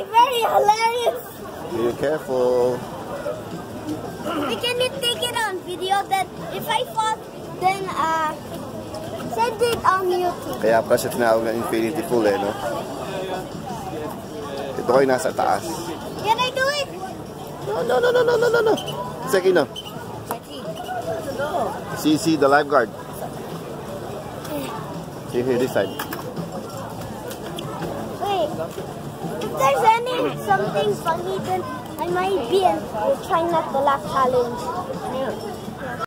be very hilarious. Be careful. We can take it on video that if I fall, then uh, send it on YouTube. Kaya pa siya tinawag ng infinity pool eh, no? Ito kayo nasa taas. Can I do it? No, no, no, no, no, no, no, no. Second, no. See, see the lifeguard. See here, this side. If there's any something funny, then I might be in the try not to laugh challenge.